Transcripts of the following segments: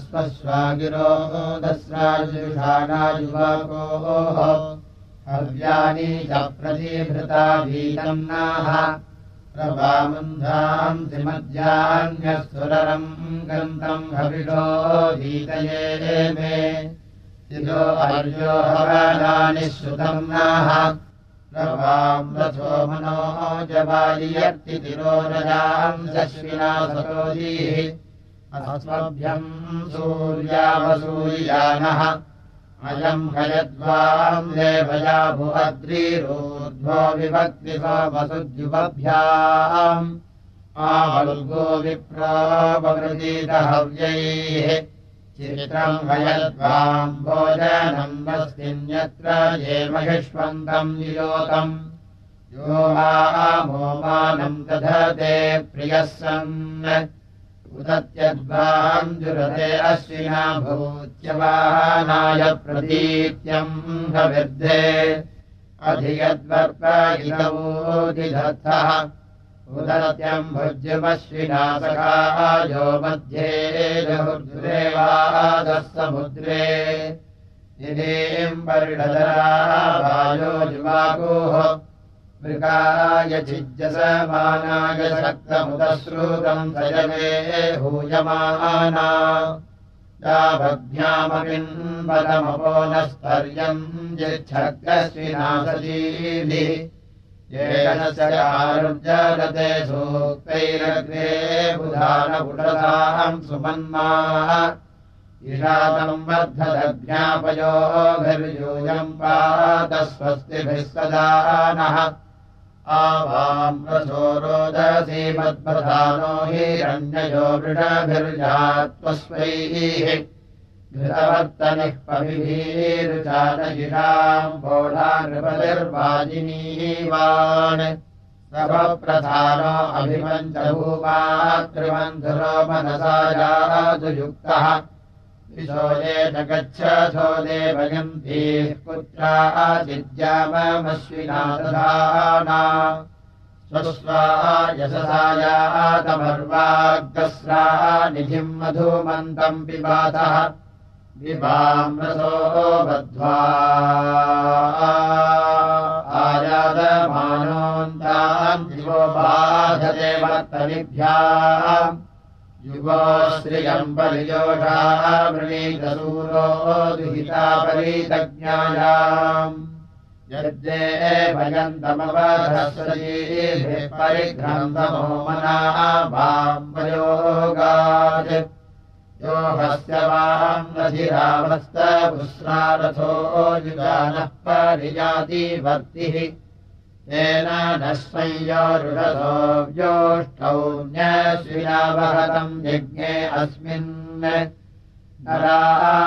स्वस्वागिरो दस्राजुषाणायुवाकोः हव्यानि च प्रतिभृता वीतन्नाः प्रभामन्धाम् त्रिमध्यान्यस्वरम् गन्तम् हविषो वीतये मे। तिजो अर्यो हवानानि श्रुतम् नाः प्रभाम् रथो मनो जवायर्तिरोरजाम् दश्विना सरोजीः अस्मभ्यम् सूर्यावसूर्यानः अयम् हयद्वाम् देवया भुवद्रीरूर्ध्वो विभक्तिभो वसुद्युपभ्याम् आवल्गो विप्रावृतीतहव्यैः चित्रम् हयद्वाम् भोजनम् वस्तिन्यत्र ये महिष्वन्तम् नियोतम्। यो मामोमानम् दधते प्रियः सन् उदत्यद्वाम् जुरते अश्विना भूत्यवानाय प्रतीत्यम् हविर्धे अधियद्वर्प इदवोदिधत्थः उदत्यम् भुज्यमश्विना सखायो मध्ये जहुर्जुरेवादः समुद्रे दिनेम् परिणदरा वायो जुवागोः मृगाय छिज्जसमानाय शक्तमुदश्रुतम् सजमे हूयमाना यावभ्यामपिन्वदमपो न स्तर्यम् यच्छग्रश्विनासजीभिः येन च आरुजगते सूक्तैरग्रे बुधानपुटसाम् सुमन्मा। इषादम् वर्धदज्ञापयोभिर्यूयम् पात स्वस्तिभिः सदा नः आवाम् रसो रोदसीमद्प्रधानो हिरण्ययो वृषभिर्जात्वस्वैः घृतवर्तनिः पविभिरुचानगिराम् बोढानृपतिर्वाजिनीवान् सवप्रधानो अभिमञ्चभूमातृमन्धुरो मनसा यातु युक्तः विशोजे न गच्छथो देवयन्तीः पुत्रा चिद्याममश्विना दधाना स्वस्वा यशसायातमर्वाग्रस्रा निधिम् मधुमन्तम् पिबातः विभामृतो बद्ध्वा आयादमानोन्ताम् दिवो बाधते वर्तनिभ्याम् युवो श्रियम् परिजोषा वृणीतसूरो दुहिता परितज्ञायाम् यद्ये भयन्तमवधस्वजीभिः परिघ्रन्थमो मना वाम्बयोगात् यो हस्य वाम् नधिरावस्तपुस्रारथो युगानः परिजाति वर्तिः तेन न संयोरुषसो व्योष्टौ न्यश्विनावहतम् यज्ञे अस्मिन् नरा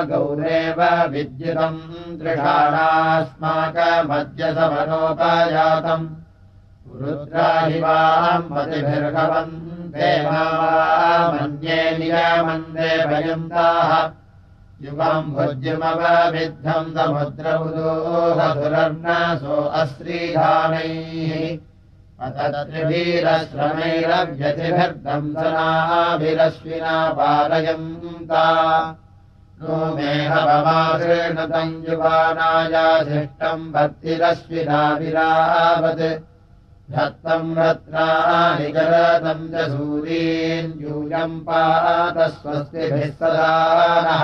गौरेव विद्युतम् दृढाणास्माकमद्यसमनोपजातम् रुद्राहि वाम् मतिभिर्भवन् देवा मन्ये नियमन्दे भयन्ताः युवम् अश्रीधानैः अतदत्रिभिरश्रमैरव्यतिभिर्दंसनाभिरश्विना पालयन्ता नो मेहवमासृणतम् युवानायाधिष्टम् भक्तिरश्विनाविरावत् धत्तम् रत्नानि जलतम् च सूरीन् यूयम् पात स्वस्तिभिः सदा नः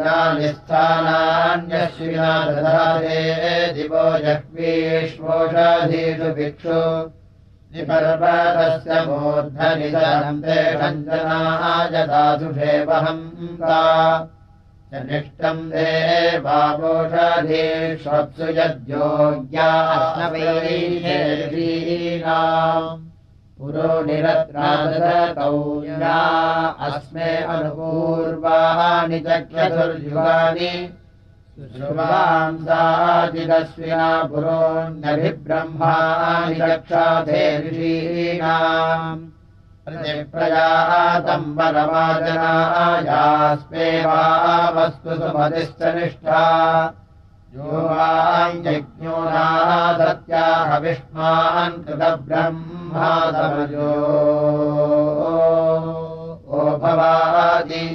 यानि स्थानान्यश्विना दधाते दिवो जह्वीष्वोषधीषु भिक्षु। निपर्वतस्य मूर्धनिदन्ते कञ्चनाय दासुषेवहन्ता निष्टम् देवावोषधीष्वप्सु यद्योग्यास्नवीनाम् पुरो निरत्रादतौया अस्मे अनुपूर्वाणि चक्षाधे ऋषीणाम् प्रतिप्रजातम् परमाजनायास्मे वा वस्तु सुमतिश्च निष्ठा। यो वाञ्जज्ञो नासत्याह विष्मान् कृतब्रह्मादमजो भवादि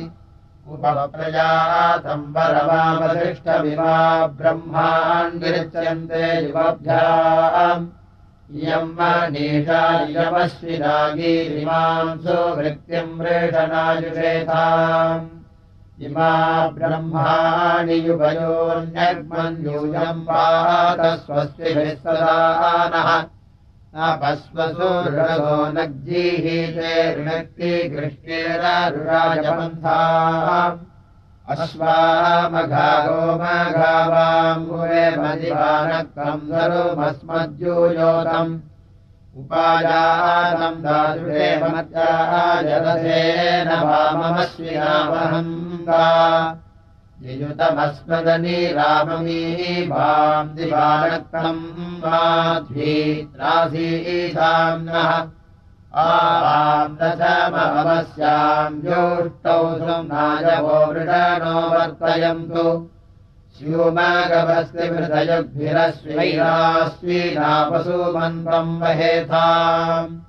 उपप्रजातम् परमावशिष्टमिवा ब्रह्माण्डिरिच्यन्ते युवभ्याम्। इयम् मनीषायमश्विनागीरिमांसो वृत्तिम् रेषनायुषेताम् इमा ब्रह्माणि युगयोन्यग्मन्यूयम् पात स्वस्तिभिः सदा नः अपस्वसो ऋणो नग्जीहीते ऋणक्ति कृष्णेररुराजपन्था अश्वामघागो मघावाङ्गुरे मदिवानक्तम् सरुमस्मद्यूयोतम् उपायानम् दातुरे मत्याजलसेन वाममस्विनावहम् वा दशमवस्याम् ज्योष्टौ नायवो वृषणो वर्तयन्तु। स्यूमगवस्तिहृदयद्भिरश्वैराश्वीनापशुमन्त्रम् वहेथाम्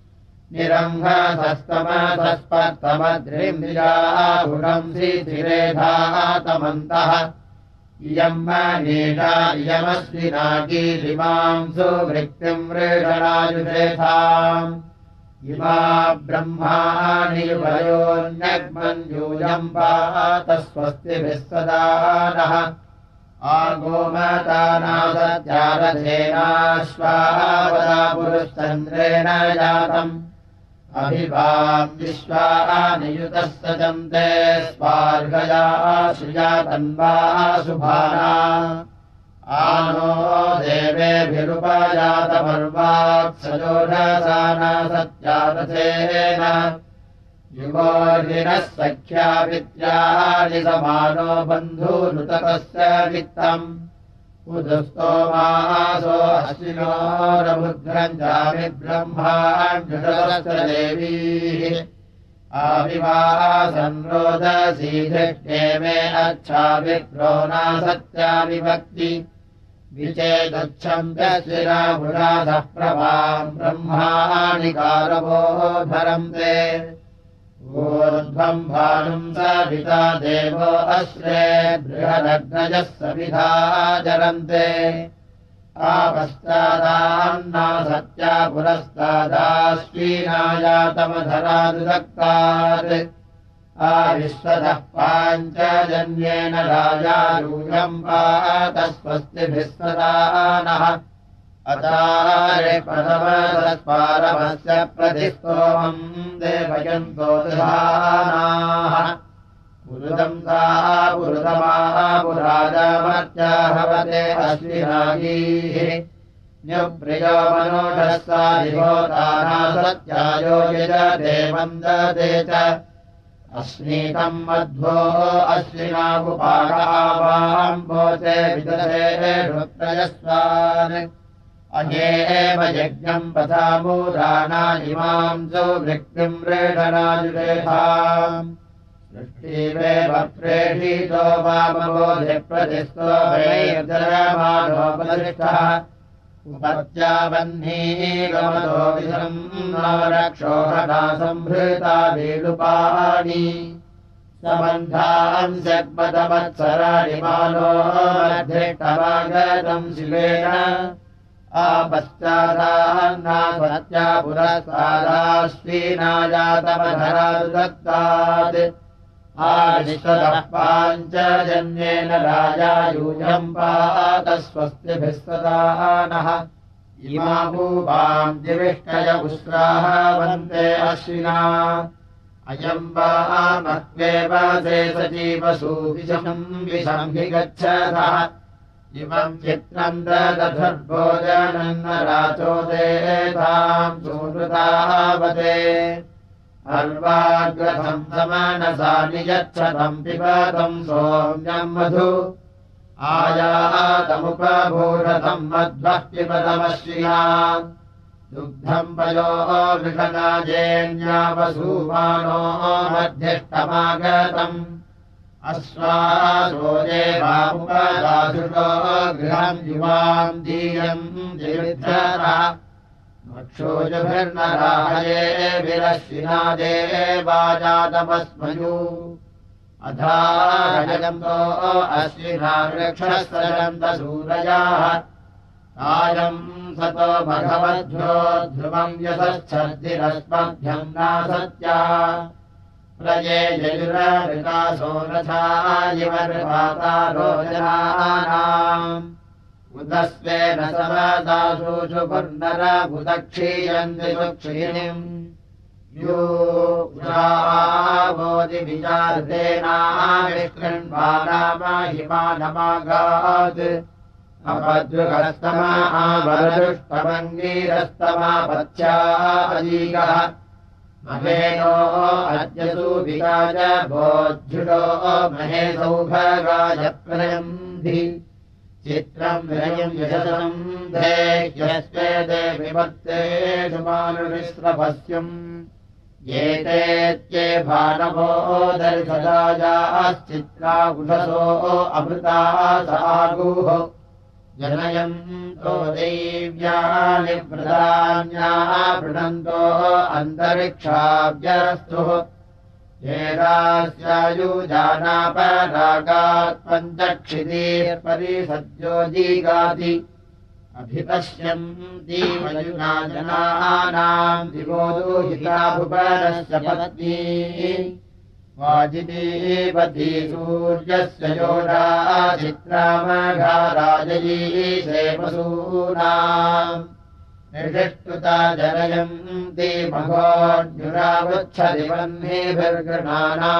श्रीधिरेधातमन्तः इयम् मनीषा इयमस्विनाकीरिमांसु वृत्तिम् वृषणायुषेथाम् इमा ब्रह्माणि युभयोन्यग्मन्यूयम् पात स्वस्तिभिः सदा नः। आगोमतानासत्यारथेनाश्वावदा पुरुश्चन्द्रेण जातम् अभिवाम् विश्वानियुतः सजन्ते स्वार्गया श्रिया सुभाना आनो देवेभिरुपजातपर्वात्सजोषसाना सत्यारथेन युवोर्जिनः सख्यापित्यानि समानो बन्धूनुतकस्य वित्तम् उदुस्तोमासो अश्विनोरमुद्रम् जामि ब्रह्माण्डस्य देवीः आविवासन्रोदसीधृष्टे मे अच्छाविप्रो नासत्याविभक्ति। विचेदच्छन्द्यशिरामुराधः प्रभाम् ब्रह्माणि कारवो धरन्ते ऊर्ध्वम् भानुम् सविता देवो अश्रे बृहदग्नजः सविधा चरन्ते आपश्चादान्ना सत्या पुरस्तादाश्वीनायातमधरादुदक्तात् आविश्वतः पाञ्चजन्येन सदा नः प्रतिस्तोमम् देवयन्तो दधानाः। पुरुदम् सा पुरुतमाः पुराजामर्त्या हवते अश्विनागीः। न्यप्रियो मनोषः सा विभोताना सत्यायो यजते मन्दते च। अस्मीतम् मध्वो भोते विदधे ऋत्रयस्वान् अये एव यज्ञम् इमाम् सो वृत्तिम् रेषणाजुरेषाम् सृष्टिवेव प्रेषितो उपत्याबह्नीगमतो विधम् नवरक्षोहणा सम्भृता वेणुपाणि सम्बन्धाम् जग्मदमत्सराणि मानो मध्येष्टमागतम् शिवेन आपश्चादान्नात्या पुरस्तादाश्वीनाजातमधरादु दत्तात् आदिष्टतः पाञ्चजन्येन राजा यूयम् पातस्वस्तिभिः सदा नः। इमा भूपाम् उस्राः वन्ते अश्विना। अयम् वा मह्वेव से सजीवसु विषम् विषम् हि गच्छतः इमम् चित्रम् दधर्भोजनम् न राचोदेताम् सुहृतावते अर्वाग्रथम् समनसा नियच्छतम् पिबतम् सोम्यम् मधु आयातमुपभूषतम् मध्वः पिबतमश्रिया। दुग्धम् पयो वृषणाजेन्यावसूमानो मध्यष्टमागतम् अश्वासो गृहम् युवाम् दीयम् क्षोजभिर्नराहये विरश्विना देवाजातमस्मयु अधारजगन्तो अश्विना सतो भगवद्भ्यो ध्रुवम् यशच्छर्दिरस्मभ्यम् नासत्या प्रजे यजुरविकासो रथायिवर्वातारोजनानाम् उदस्वेन समदासुषु पुनरबुदक्षीयन्ति सुक्षीणिम्। योदिविचारतेनाविष्कृण्वानामहिमानमागात् अपदृगस्तमावरदुष्टमङ्गीरस्तमापत्या अजीगः महेनो विराज भोज्झुडो महे सौभगाय प्रयन्धि चित्रम् विनयम् यशसम् देह्यस्वे देविभक्तेषु मानुविश्रभस्यम् एतेत्ये भानवो दर्शदायाश्चित्रा उषसो अमृता सागुः जनयम् तो दैव्यानि प्रदान्याः पृणन्तो अन्तरिक्षाव्यरस्तुः। येदास्यायुजानापरागात् जीगाति अभिपश्यन्तीमयुना जनानाम् दिवो दुहिताभुपरस्य पत्नी वाजिदीपति सूर्यस्य चित्रामघाराजयी सेवसूनाम्। निषिष्टुता जनयन्ति मघोऽन्युरावृच्छदिवह्निभिर्गृणाना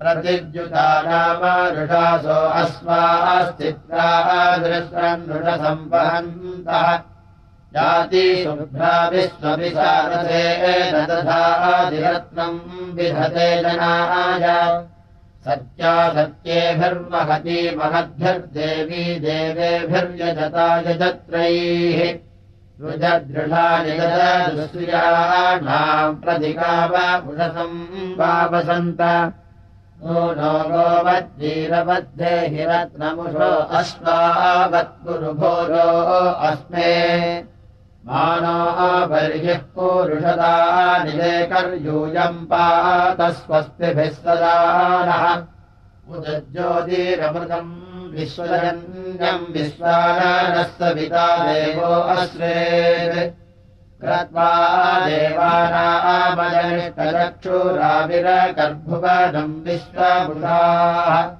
प्रतिद्युता नाम ऋषासो अस्मास्तित्राः दृष्टन्नृषसम्पहन्तः विधते जनाय। सत्या सत्येभिर्महती महद्भिर्देवी देवेभिर्यजता यजत्रैः। वावसन्त। नो नो गोवद्वीरबद्धे हिरत्नमुषो अश्वावत्पुरुभोरो अस्मे मानो बर्हिः पूरुषदा निलेकर्यूयम् विश्वजन्यम् विश्वानः सविता देवो अश्रे क्रत्वा देवानामजनिष्टचक्षुराविरगर्भुवनम् विश्वभुषाः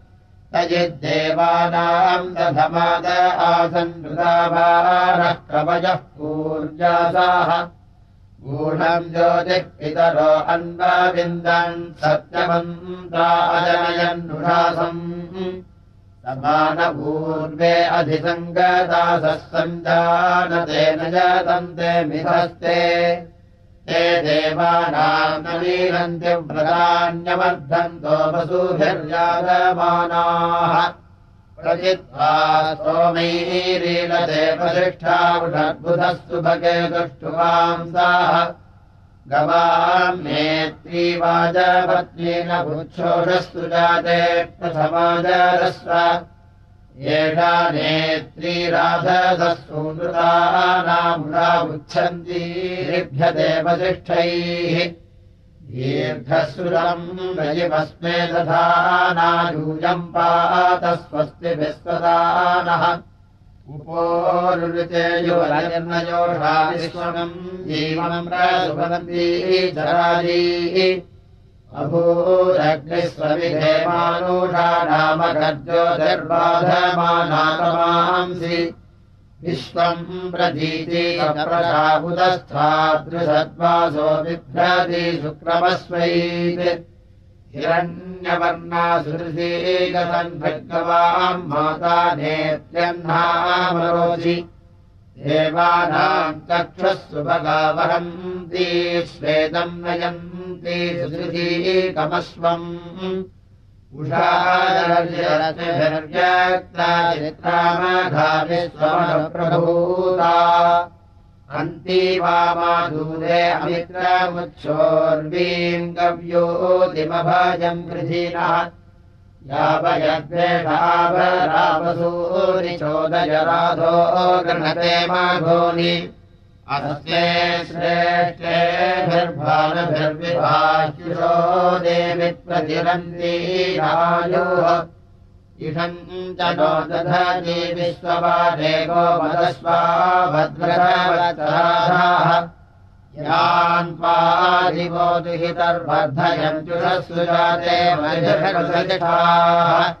तजिद्देवानाम् दधमाद मृदावानः कवयः पूर्जासाः। गूढम् ज्योतिः पितरो अन्वविन्दन् सत्यमन्त्रा अजनयन्नुषासम् समानपूर्वे अधिसङ्गदासः सञ्जानतेन जातन्ते मिथस्ते ते देवानाम् नवीनन्ति व्रतान्यवर्धन्तो वसुभिर्यागमानाः। प्रचित्वा सोमैरीलते वृषद्बुधः सुभगे दुष्टुवांसाः वाजपत्नीन भूच्छोषस्तु जाते प्रथमाजरस्व एषा नेत्री राधससूनृतानामुच्छन्ती ऋभ्यते वसिष्ठैः दीर्घश्रुतम् रजिमस्मे तथा नायूयम् पात स्वस्ति विश्वदानः उपोरुते युवनयोषा विश्वम् जीवनम् प्रसुपन्ती चराजी गर्जोतिर्बाधमानातमांसि विश्वम् प्रतीति प्रजाबुधस्थादृशद्वासो बिभ्रति शुक्रमस्वैत्। हिरण्यवर्णासुरसीकसन् भगवाम् माता नेत्यह्नामरोसि देवानाम् चक्षुः भगावहन्ति श्वेतम् अन्ति वामाधूरे अमित्रमुच्छोर्वीम् गव्योतिमभजम् पृथिनः यावयद्वेषावरावसूरिचोदयराधो गृह्णते माघोनि अस्मे श्रेष्ठेभिर्भानभिर्विभाष्युषो देविप्रतिरन्ती रायोः इषम् च नो दधति विश्ववादे गोमदस्वा भद्रवतराधाः यान्त्वादिवो दुहितर्वर्धयन्त्युषस्सु जाते मृषाः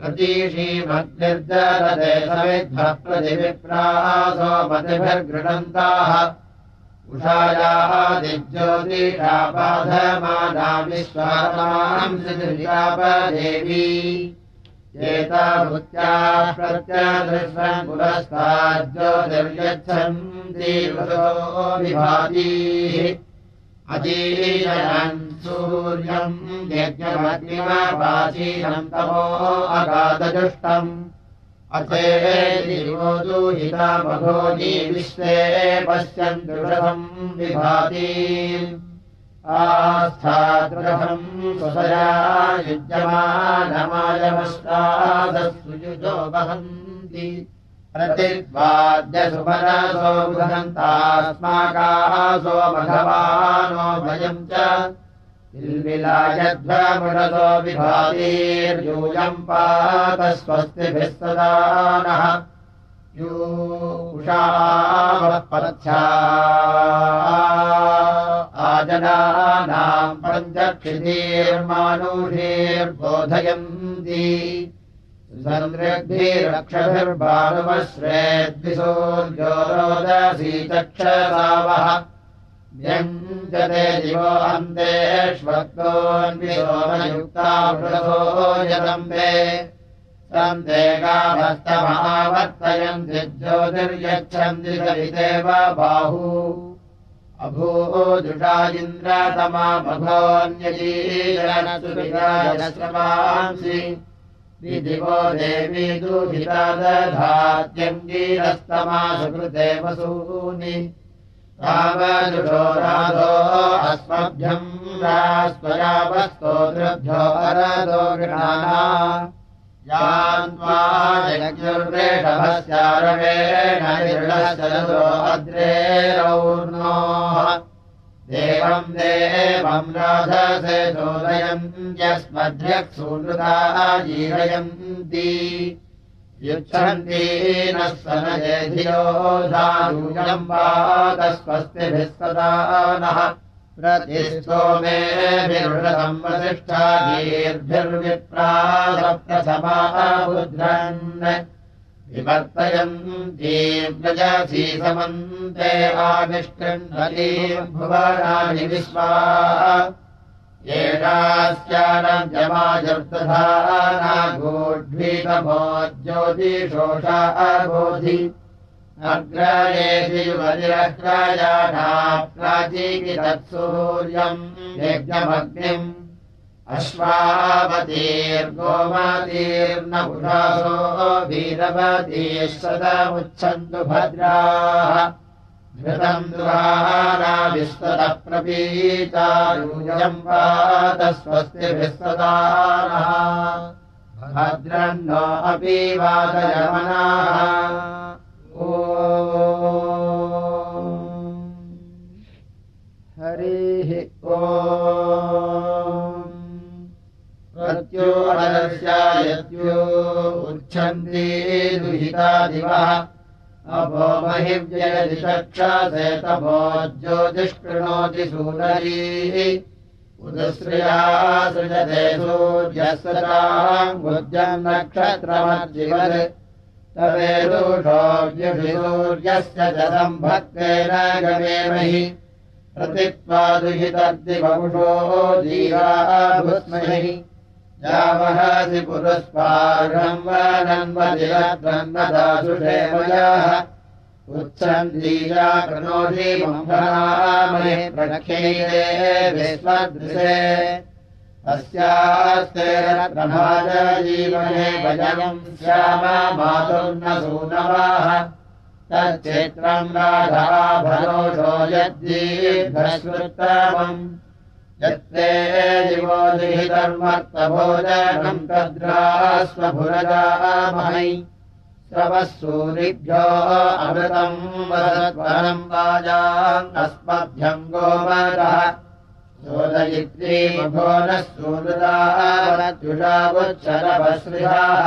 प्रतीषीमग्निर्जरते समिद्धः प्रतिविप्रासो मतिभिर्गृणन्ताः उषायाः दिज्योतिषापाधमाना विश्वानाम् श्रीशापदेवी एताभूत्याः प्रत्यदृशम् पुरस्ताज्योतिर्यच्छन्ति विभातीः अजीयन् सूर्यम् यज्ञमग्निमपाचीनम् तमो अगाधजुष्टम्। अथेदिवो दूहितामघोनी विश्वे पश्यन्तुषम् विभाती। आस्थादृशम् स्वसया युज्यमानमायमस्तादस्सुयुजो वहन्ति। प्रतिद्वाद्यसुमनसो बुधन्तास्माकासो मघवानो भयम् च इल्विलायध्वमुषसो विभातीर्यूयम् पात स्वस्तिभिः सदा नः। यूषावपथ्या आजनानाम् पञ्चक्षितीर्मानुषीर्बोधयन्ति सन्दृग्भिरक्षभिर्बाणुमश्रेद्विसूर्योरोदसी चक्षसावः व्यञ्जते दिवो यदम्बे सन्ते गाभस्तमहावर्तयन्ति ज्योतिर्यच्छन्ति सविदेव बाहू। अभूजुषा इन्द्रतमा मघोऽन्यजीरनसुविराजश्रवांसि विदिवो देवी दुहिता दधात्यङ्गीरस्तमा सुकृते वसूनि तावजुषो राधो अस्मभ्यम् रास्त्वयावस्तोतृभ्यो अरदो गृहाणा। यान्त्वा जगजुर्वेषभस्यारवेण निर्णशरसो अद्रेरौर्णोः। देवम् राधसे चोदयम् यस्मध्यक्सूनृता जीरयन्ति युच्छन्ती नः सनये धियो सदा नः प्रतिस्तोमेभिर्वृतम् वसिष्ठादीर्भिर्विप्रा सप्तसमाबुध्रन् विवर्तयन्तीव्रजसी समन्ते आविष्कृण्वतीम् भुवनानि विश्वा येषास्यानम् जमाजर्दधानागोढ्वीतमो ज्योतिषोषा अबोधि अग्रयेति युवनिरग्रयाणा प्राचीकितत्सूर्यम् यज्ञमग्निम् सदमुच्छन्तु भद्राः घृतम् दुराना विस्ततः प्रपीचारूयम् वात स्वस्ति विस्ततानः भद्रन्नो अपि वादयमनाः। ओ। हरिः उच्छन्ति दुहिता दिवः अभो ज्योतिष्कृणोति सूनरीः। उदश्रिया सृजते नक्षत्रमज्जिवत् तवेदुषो सूर्यस्य च सम्भक्तेन गमेमहि प्रतित्वा दुहितर्दिवपुषो जीवा भूस्महि कृणोषि मम्भरामहे प्रख्यैरे विश्वदृशे। अस्यास्ते रत्रभाजजीवने भजनम् श्याम मातुर्नसूनवाः तच्चेत्रम् राधा भरोषो यद्दीर्घश्रुत्तमम् यत्ते दिवो दिहितर्मर्तभोजनम् तद्रास्वभुरजामहै श्रवः सूरिभ्यो अमृतम् वदत्वरम् वाजाम् अस्मभ्यम् गोमरः सोदयित्रीमभो नः सूरुदावरद्युषावुच्छरवश्रिधाः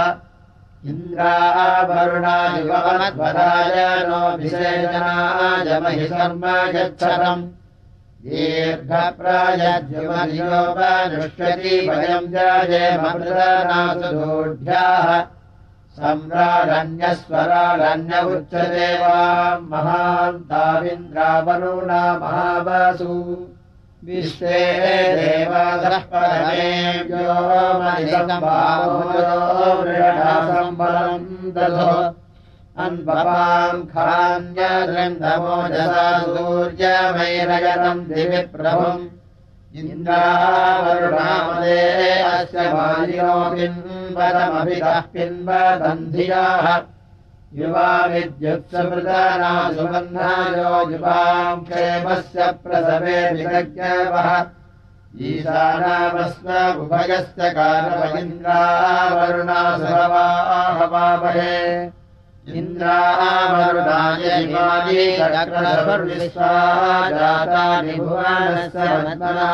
इन्द्रावरुणायुवमध्वराय नोऽभिषेचनाय शर्म गच्छतम् दीर्घप्रायद्युमयोपनुष्यति वयम् जायेमृतनासुदोढ्याः सम्राडन्यस्वराडन्य उच्यते वा महान्ताविन्द्रावरुणा महावसु। विश्वे देवादः परमेभ्यो मृणासम्बलम् दधो अन्वपाम् खान्यदृन्दमोजसा सूर्यमैरगतम् दिवि प्रभुम्। इन्द्रावरुणामदे अस्य वालिनो पिन्वदमभितः पिन्वदन्धियाः युवा विद्युत्समृताना सुबन्धायो युवाम् क्षेमस्य प्रसवे विगज्ञवः ईशानामस्मभुभयस्य कालमहिन्द्रावरुणा सुरवाहवामहे इन्द्रावरुणायिमालीचक्रसर्विश्वा जातानि भुवनस्य वन्दना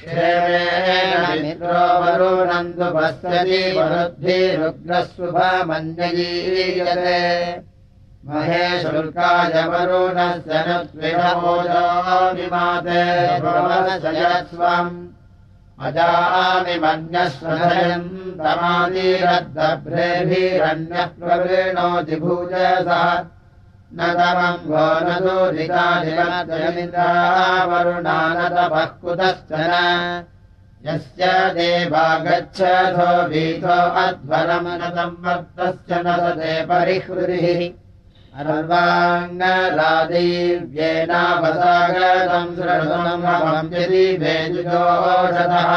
क्षेमेण मित्रो वरुणन्तु पश्यति वरुद्भिरुग्रशुभमन्यजीयते महेशुल्काय वरुणस्य न त्विनमोजो विमाते भवसयत्स्वम् अजामि मन्यस्वधयम् तमादिरद्दभ्रेभिरन्यः प्रवृणोति भूजसः न तमम् भो न दूरितादिवरुणा न तपः कुतश्च न। यस्य देवा गच्छथो भीतो अध्वरमनतम् वर्तस्य न सदे परिहृदिः अर्वाङ्गलादैव्येनावसागतम् शृणुमहम् यदि वेजुजोषधः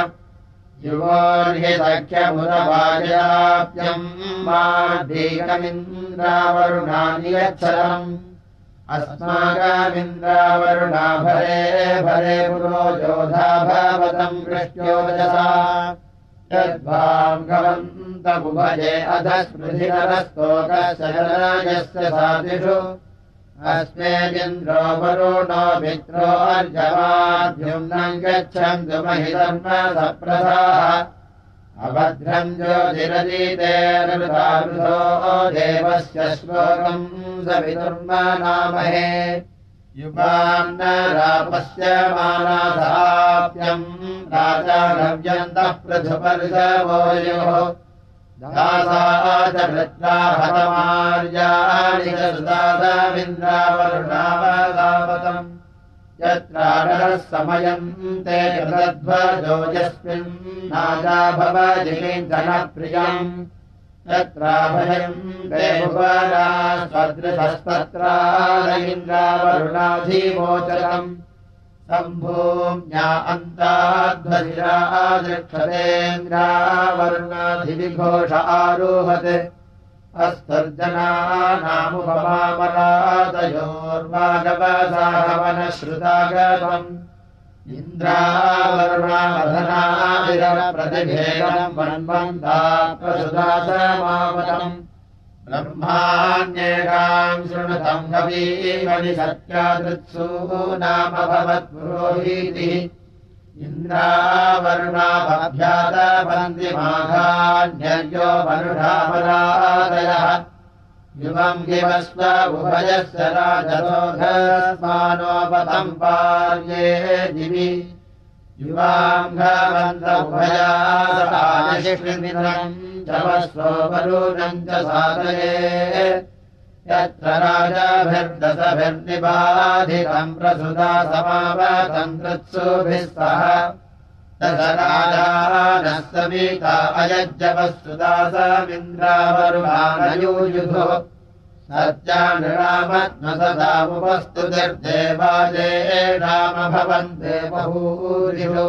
युवोर्हि सख्यमुदवाजाप्यम् माधीकमिन्द्रावरुणानि यच्छलम् अस्माकमिन्द्रावरुणा भरे भरे पुरो योधा भवतम् कृष्ट्योजसा स्मृतिरस्तोकशरराजस्य साधिषु। अस्मेदिन्द्रो वरुणो मित्रो अर्जवाद्युम्नम् गच्छन्तु महिधर्म सप्रथाः अभद्रम् ज्योतिरदीतेरुतारुधो देवस्य श्लोकम् सवितुर्मनामहे युगान्न रापस्य मानाधाप्यम् राजानव्यन्तः पृथुपरिशवोयोः दासा च वृत्रा हतमार्याणि सुदासमिन्द्रावरुणावदावतम् यत्रानरः समयन्ते यस्मिन्नाजा भवति जनप्रियम् यत्राभयम् देवुवना स्वदृशस्तत्रारयिन्द्रावरुणाधिमोचरम् सम्भूम्या अन्ताध्वजिराजक्षतेन्द्रावरुणाधिविघोष आरोहते अस्तर्जनानामुपमामरादयोर्वागवसाहवनश्रुतागतम् ब्रह्माण्येकाम् शृणुतम् कवीमणि सत्यादृत्सु नाम भवत्पुरोहीतिः इन्द्रावरुणाभ्यातपन्तिमाघान्यो वरुणापरादयः युवम् गिवस्व उभयस्य राजरोघस्मानोपतम् पार्ये दिवि। उभयाशिष्मिन्द्रम् चवस्वो वरुणम् च साधये। यत्र राजाभिर्दशभिर्निबाधितम् प्रसुदा समावतम् कृत्सुभिः सह राजानः समीता अयज्जवस्तुदा समिन्द्रावरुणानयूयुधो सत्यानृणामत्मसदामुपस्तुतिर्देवाजे राम भवन्ते बहूरिषु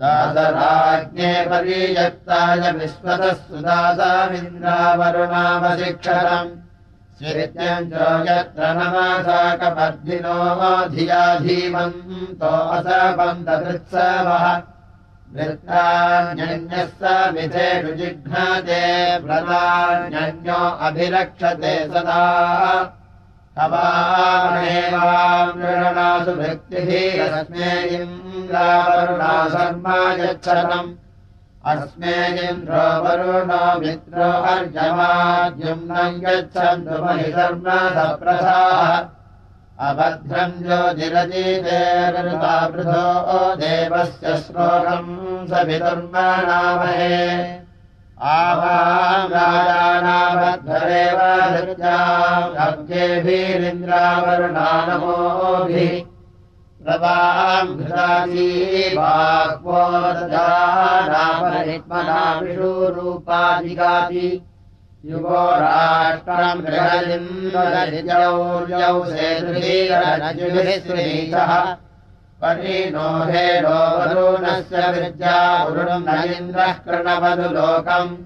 दासराज्ञे परियक्ताय विश्वतः सुदासामिन्द्रावरुणावशिक्षरम् श्रीत्यम् च यत्र नमसाकपर्धिनो धिया धीमन्तो असपन्तकृत्सवः वृत्तान्यन्यः स विधेषु जिघ्नते व्रतान्यो अभिरक्षते सदा। इन्द्रावरुणा शर्मा यच्छनम्। अस्मे इन्द्रो वरुणो मित्रो अर्जमाद्युम् न गच्छन्तु महि सर्वप्रथाः अभद्रम् ज्योतिरजीतेरुतावृथो देवस्य श्लोकम् आवाराजानामध्वरेव धृत्याभ्येभिरिन्द्रावरुणानमोभिः प्रवाम् घृताजी बाह्वोदजानापरित्मनाविषूरूपाधिगाति गृहलिन्दौर्यौ सेतुभिरनजुभिः परिणो वरुणम् न इन्द्रः कृणवधु लोकम्।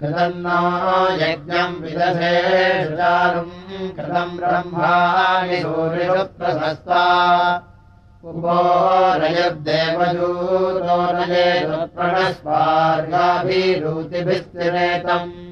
कृतन्नो यज्ञम् विदधे चारुम् कृतम् ब्रह्माणि प्रशस्ता। रयद्देवजूतो नयेप्रणस्वार्गाभिरूतिभिस्तिरेतम्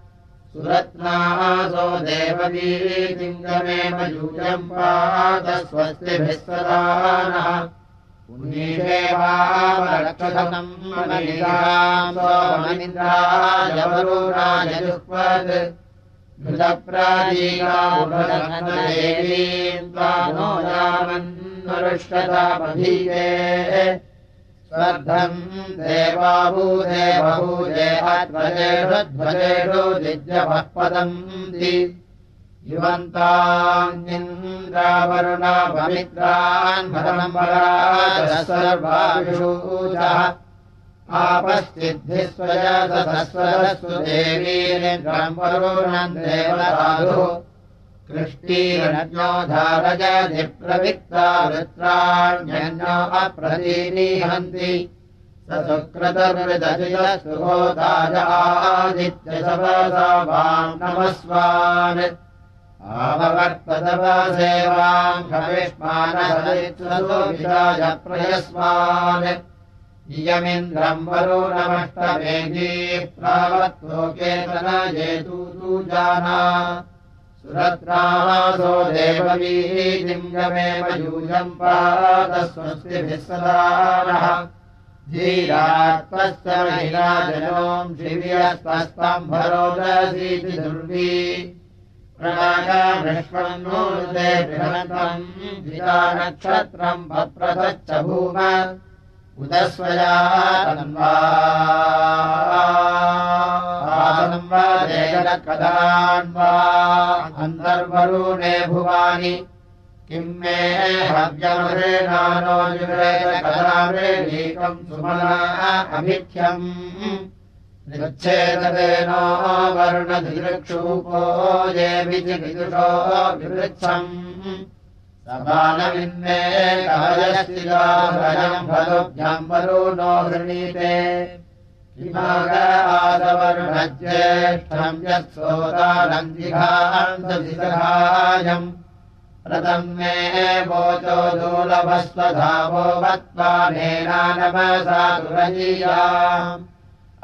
सुरत्नासो सदानः पुण्येवावरक्षतम् मनिन्द्राजवरुराजजुह्वत् घृतप्रादीकामुभदेवीम् नो। यावन्मरुष्यतामभीये स्वर्धम् देवाभूते बहूजे अध्वजेषु ध्वजेषु दिज्यपः पदम् दि युवन्तान्निन्द्रावरुणा देवीन्द्रम् वरुणम् देवराधुः वृत्राण्यन्यो अप्रतीनीहन्ति स नमस्वान्। आववर्तदवसेवाम् कविष्मानसलित्सुविराज प्रयस्वान् इयमिन्द्रम् वरुणमष्टमेधी प्रावत्लोकेतनजेतु जाना सुरत्रासो नः। महिराजनोम् शिव्यस्त्वस्तम् भरोदसीति दुर्वी। प्रणागामृष्वम् नूते बृहन्तम् धिया नक्षत्रम् वप्रतच्च भूम भुवानि। किम् मे हव्यमृणानो युवेदकदामृणीकम् सुमना अभिख्यम्। निच्छेदवेनो वर्णधिदृक्षूपो ये विजिविदुषो विवृच्छम् समानविन्मे कायस्तिगाभयम् फलुभ्यम् वरुणो वृणीते। किमागादवर्णज्येष्ठम् यत्सोदानन्दिघान्तदिसहायम् रतम् मे वोचो दूलभस्वधावो वत्त्वानेनानमसा दुरजीया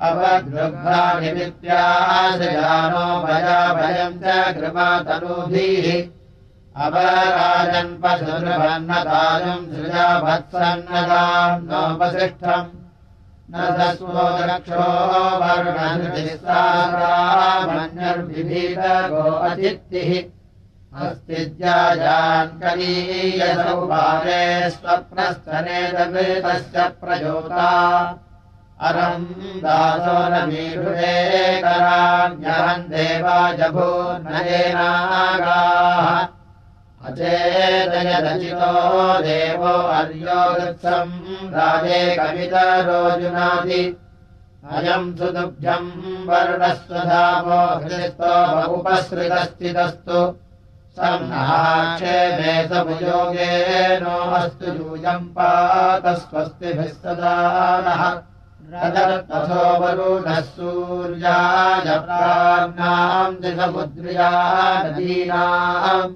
अवदृग्भानिमित्यासजानो भया भयम् च कृमातनूभिः अवराजन्पसुर्भन्नतायम् सृजा भत्सन्नदाम् नोपसिष्ठम् न दस्वो रक्षो वर्णनिर्भिभीतगो अतिथिः अस्ति ज्याजान्करीयसौ बाले स्वप्नस्तनेतस्य प्रजोता। अरम् दासो न मीढुरे करान्यहम् देवाजभूर्नयेनागाः अचेतयदचितो देवो अर्यो गृत्सम् राजे कवितरोजुनादि अयम् सुदुभ्यम् वर्णस्वधावो हृस्तो बहुपसृतस्थितस्तु सन्नाक्षेमे समुयोगे नो अस्तु यूयम् पात स्वस्तिभिः सदा नः। रजतथो वरुणः सूर्याय प्राणाम् दिसमुद्र्या नदीनाम्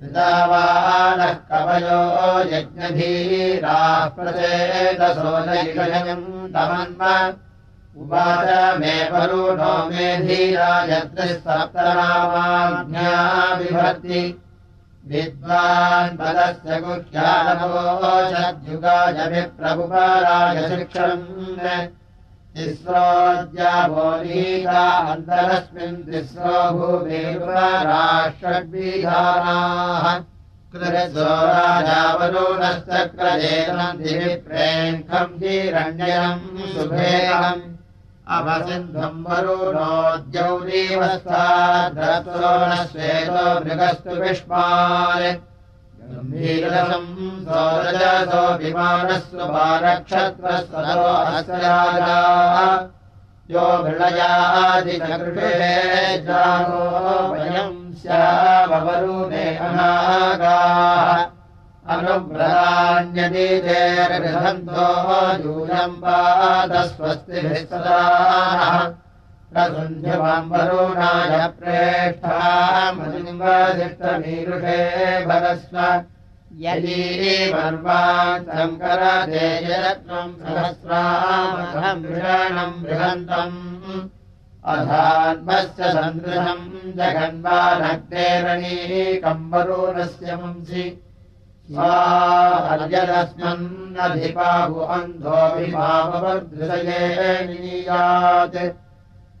कृतावानः कवयो यज्ञधीराः प्रचेतसो नैषयम् तमन्म उवाच मे वरुणो मे धीरा यत्रिसप्तनामाज्ञा बिभर्ति विद्वान् पदस्य गुह्यानवोचद्युगायभिप्रभुपराय शिक्षम् तिस्रोऽद्याभोलीता अन्तरस्मिन् तिस्रो भूमिषड्विधानाः कृतो राजावरुणस्य क्रजेनम् दिविप्रेङ्खम् हिरण्यम् सुभेयम् अवसिन्धम् वरुणोद्यौरीवस्थाद्रतो न श्वेतो मृगस्तु विष्मान् अस्याजा यो मृळयादिकृषे जानो वयम् स्यावरुणे अनागाः। अनुव्रतान्यदीतेर्गृहन्तो यूयम् पादस्वस्तिभिः सदा सहस्रामहम् मृषणम् बृहन्तम्। अधान्मस्य सन्दृशम् जगन्वानग्नेरणीकम् वरुणस्य मंसि। स्वार्यदस्मन्नधिपाहु अन्धोऽभिभाववदृशये नीयात्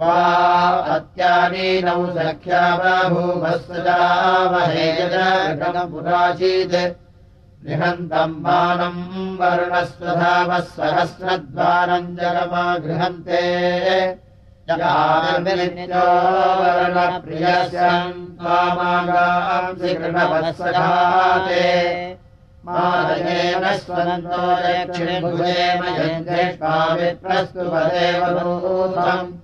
वा अत्यानीनौ सख्या बभूवः सजामहे जगमुराचीत् गृहन्तम् मानम् वरुणस्वधावः सहस्रद्वारम् जगमा वदेव भूतम् ध्रुवासुक्षीरक्षियम्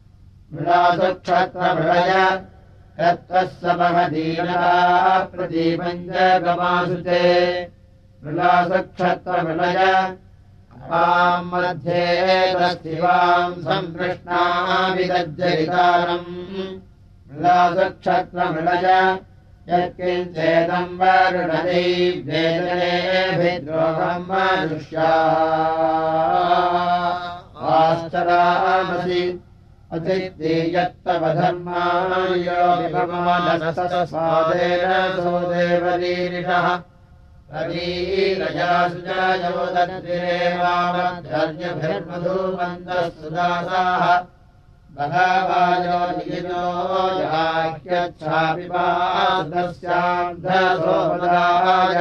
मृगासुक्षत्रमृणय यत्त्वः समहदीना प्रदीपम् जगमासु ते मृगासक्षत्रमृलय अपाम् मध्ये तस्तिवाम् सम्पृष्णाविदज्जरितारम् मृगासक्षत्रमृलय यत्किञ्चेदम् वरुणदैवेदनेभिद्रोहम् मानुष्यास्तरामसि अचित्तीयत्तवधर्मायो विभमानसस्वादेन सो देवरीरिषः र्यभिर्मधूमन्दः सुदासाः बहवायो निगिनो याख्यच्छापिपादस्यान्धसोपदाय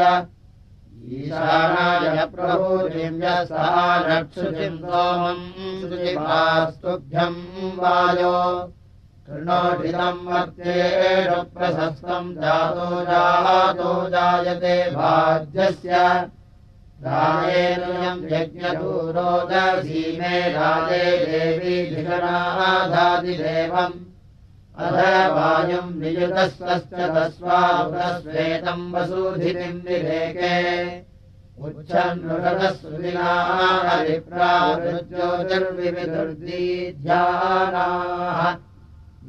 रक्षुतिम् सोमम् वायो। वर्तेण प्रशस्तम् जातो जातो जायते भाज्यस्य राजेन यज्ञदूरोदसीमे राजे देवी धिषणाधादिदेवम् अध वायुम् निरेके उच्छन्नृतस्विनारिप्राज्योतिर्विविदुर्दीध्यानाः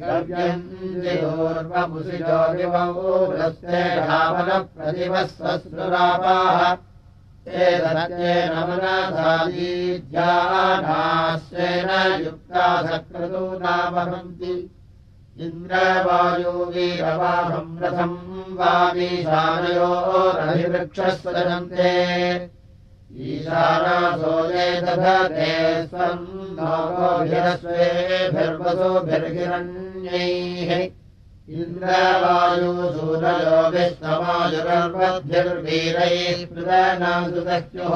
गव्यञ्जिरोर्वमुसिजो विवौरस्ते धावनप्रतिभः स्वश्रुरापाः एतत्येन मनसादीध्यानास्वेन युक्ता सक्रतूना वहन्ति इन्द्रवायुवीरवाहम् रथम् वामीशानयोरभिवृक्षस्वजन्ते ईशानासो ये दधते स्वम् नागोभिरस्वेभिर्वसुभिर्हिरण्यैः इन्द्रवायुसूरयो विश्वमायुरर्वद्भिर्वीरैः प्रदानासुदस्युः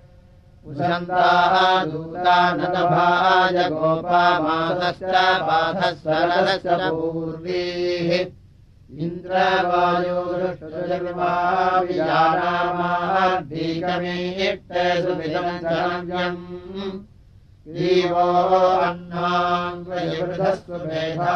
दूतानतभाज गोपामासश्च पाथस्वरस्य पूर्वीः। इन्द्रवायुर्वाविजानामार्धीकमीष्टे सुविदम् जीवो अह्नाङ्गयुधस्व मेधा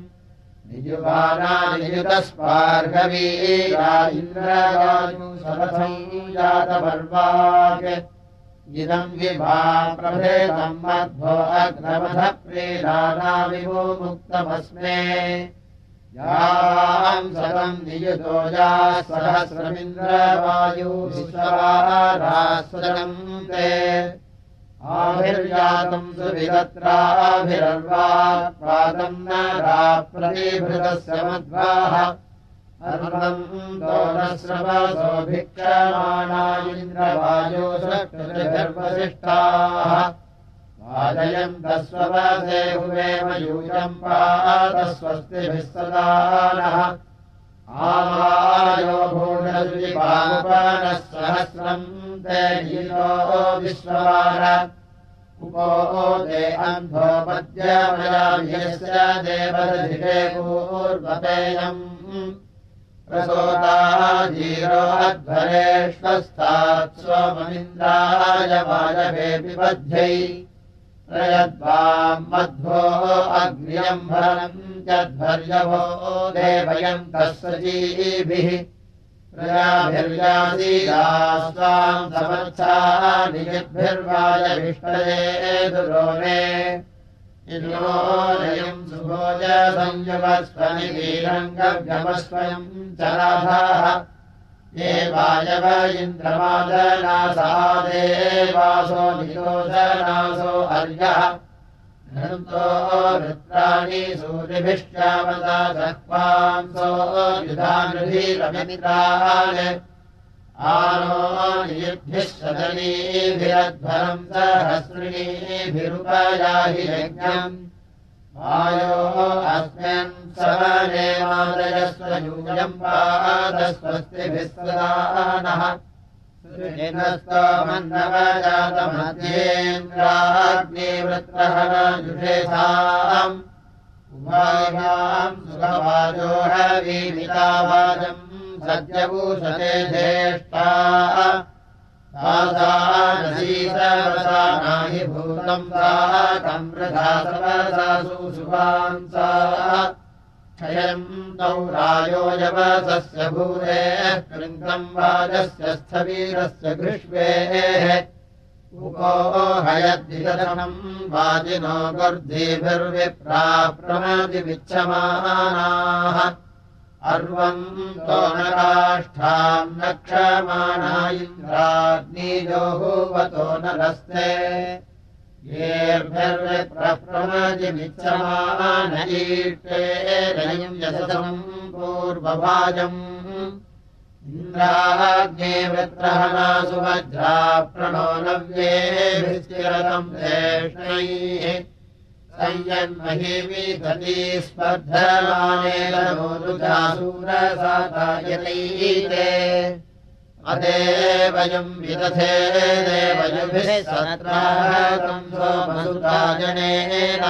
निजुबाना निजुतस्पार्गवीरा इन्द्रवायु सरथम् जातपर्वाक् इदम् विभा प्रभेदम् मध्वो अग्रमथ प्रेदाना विभो मुक्तमस्मे याम् सहस्रमिन्द्रवायु विश्ववारास्वदम् ते आभिर्यातम् सुविदत्राभिरर्वा प्रातम् न राप्रतिभृतस्य मध्वाः अर्वन्तो भिक्षमाणा इन्द्रवायो षट्गर्वसिष्ठाः वाजयन्तस्वसे हुवेव यूयम् पादस्वस्तिभिः सदानः। आवायो भूषुजिपामुपनः सहस्रम् ते गीतो विश्ववार। उपो ते अन्धोपद्यमयाभियस्य देवदधिरे स्वममिन्द्राय वाजवेऽपि बध्यै प्रयद्वाम् मध्वो अग्र्यम्भरम् चध्वर्यभो देवयन्तः सजीभिः प्रजाभिर्यासीदास्ताम् समर्था नियद्भिर्वाजभिष्टये दुरोमे इन्द्रोदयम् सुभोज संयुगस्वनिवीरङ्गव्यमस्वयम् चराधाः। ये वायव इन्द्रमादनासा देवासो निरोधनासो अर्यः वृत्राणि सूर्यभिष्टावता सह्वांसो युधानृभिरमित्रान् आनो नियुद्भिः सदनीभिरध्वरम् सहस्रिणीभिरुपयाहि यज्ञम्। आयो अस्मिन् समने मादयस्वयूयम् पादस्वस्तिभिः सदानः ेन्द्राग्निवृत्रहरजुषेधाम् उभायाम् सुखवाजोहवीमितावाजम् सत्यभूषते ज्येष्ठा। दासानसीसवसा नाहि भूतम् सा कमृधा सर्वसासु सुभांसा तौ रायो यवसस्य भूरेः कृन्तम् वाजस्य स्थवीरस्य घृष्वेः उपो हयद्विदधनम् वाजिनो गर्धिभिर्विप्राप्रमदिविच्छमानाः अर्वम् तो न काष्ठाम् न क्षमाणा इन्द्राग्निजोहुवतो येर्भिर्विप्रमजिमिच्छमानयीष्टेरयम् यशसम् पूर्वभाजम्। इन्द्राग्ने वृत्रहणासु वज्रा प्रणो देष्णैः संयन्महीविदती स्पर्धमानेन नोरुजासूरसातायतैते अदेवयम् विदधे देवयुभिः सत्राहतम् सोमसुताजनेन।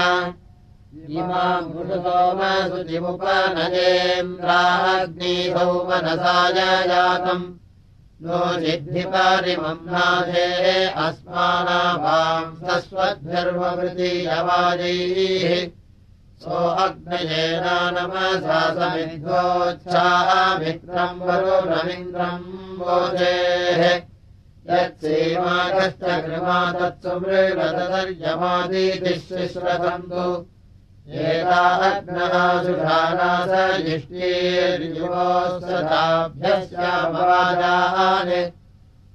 इमाम् मृषसोमसुतिमुपनजेन्द्राग्नी सौमनसाय जातम् नो सिद्धिपरिमम् नाथे अस्मानाभाम् सस्वद्भिर्वृतीयवाजैः सो अग्नयेना नमसा समिद्धोच्छामित्रम् वरुणमिन्द्रम् बोधेः यत्सेवागश्च कृमा तत्सुमृगतदर्यमादीतिः शिश्रसन्तु एताग्नः सुधानास इष्टीर्युवोऽस्ताभ्यस्यामवाजान् नेन्द्रो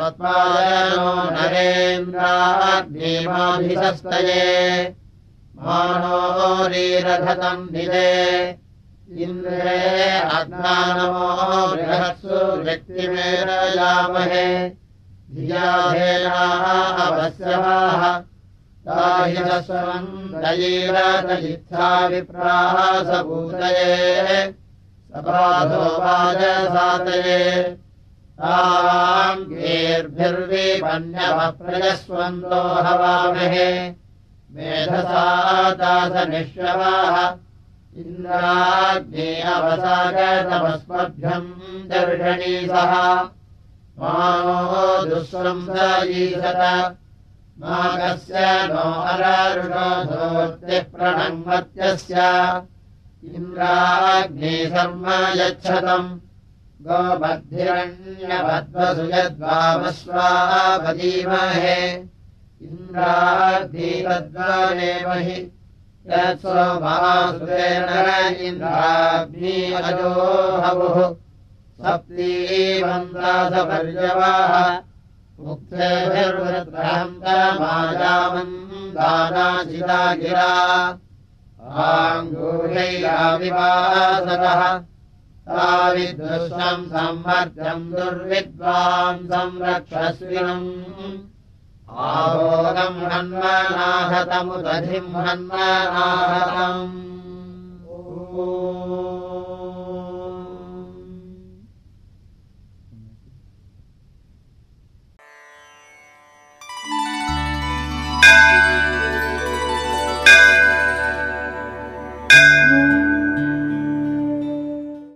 पत्मादनो नरेन्द्राग्निमाभिषस्तये। मानो रीरथतम् निले इन्द्रे अग्नानमो बृहत्सु व्यक्तिमेरयामहे धियाधेनावस्यवाः सपाधो वाजसातये। ताङ्गेर्भिर्विपन्यवप्रजस्वन्दो हवामहे मेधसा दासनिष्यवाः इन्द्राग्ने अवसागतमस्मभ्यम् दर्शनी सह। मानो दुःस्वंसयीसत माकस्य नो अरारुणोधोक्तिः प्रणङ्मत्यस्य इन्द्राग्ने सर्म यच्छतम् गोबद्धिरण्यवद्वसु यद्वामस्वापदीमहे इन्द्राद्धीतद्वारेव हि यत्सो महासुरेण इन्द्राग्नी अजो हवुः सप्तीवन्दासपर्यवाः मुक्तेभिर्वृत्रहन्तमायामन् दानाचिता गिरा आङ्गूलैराविवासरः विदुषम् सम्मर्जम् दुर्विद्वान् संरक्षस्विनम् आरोगम् हन्मनाहतमुदधिम् हन्मनाहतम् हन्मानाहतम्